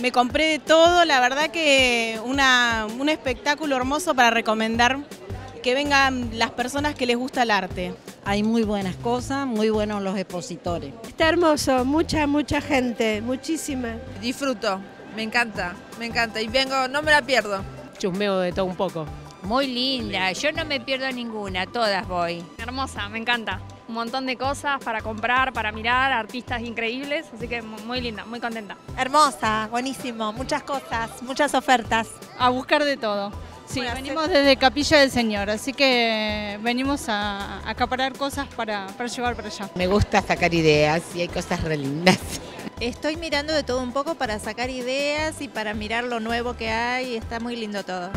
Me compré de todo, la verdad que una, un espectáculo hermoso para recomendar que vengan las personas que les gusta el arte. Hay muy buenas cosas, muy buenos los expositores. Está hermoso, mucha, mucha gente, muchísima. Disfruto, me encanta, me encanta y vengo, no me la pierdo. Chusmeo de todo un poco. Muy linda, yo no me pierdo ninguna, todas voy. Hermosa, me encanta. Un montón de cosas para comprar, para mirar, artistas increíbles, así que muy linda, muy contenta. Hermosa, buenísimo, muchas cosas, muchas ofertas. A buscar de todo. Sí, venimos desde Capilla del Señor, así que venimos a acaparar cosas para, para llevar para allá. Me gusta sacar ideas y hay cosas re lindas. Estoy mirando de todo un poco para sacar ideas y para mirar lo nuevo que hay, está muy lindo todo.